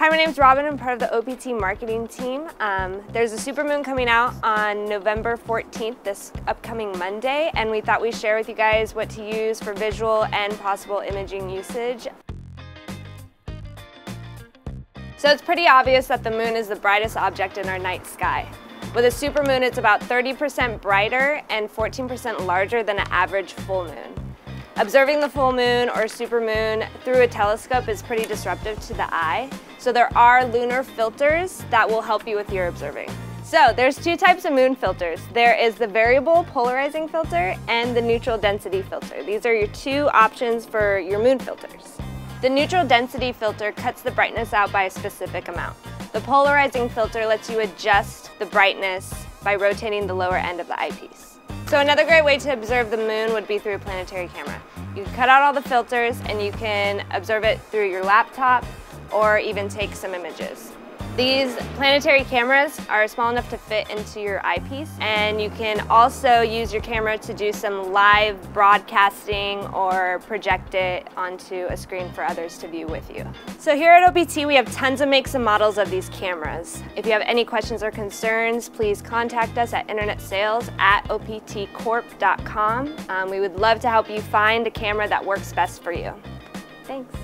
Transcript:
Hi, my name's Robyn. I'm part of the OPT marketing team. Um, there's a supermoon coming out on November 14th, this upcoming Monday, and we thought we'd share with you guys what to use for visual and possible imaging usage. So it's pretty obvious that the moon is the brightest object in our night sky. With a supermoon, it's about 30% brighter and 14% larger than an average full moon. Observing the full moon or supermoon through a telescope is pretty disruptive to the eye, so there are lunar filters that will help you with your observing. So there's two types of moon filters. There is the variable polarizing filter and the neutral density filter. These are your two options for your moon filters. The neutral density filter cuts the brightness out by a specific amount. The polarizing filter lets you adjust the brightness by rotating the lower end of the eyepiece. So another great way to observe the moon would be through a planetary camera. You can cut out all the filters and you can observe it through your laptop or even take some images. These planetary cameras are small enough to fit into your eyepiece and you can also use your camera to do some live broadcasting or project it onto a screen for others to view with you. So here at OPT we have tons of makes and models of these cameras. If you have any questions or concerns, please contact us at internetsales at optcorp.com. Um, we would love to help you find a camera that works best for you. Thanks.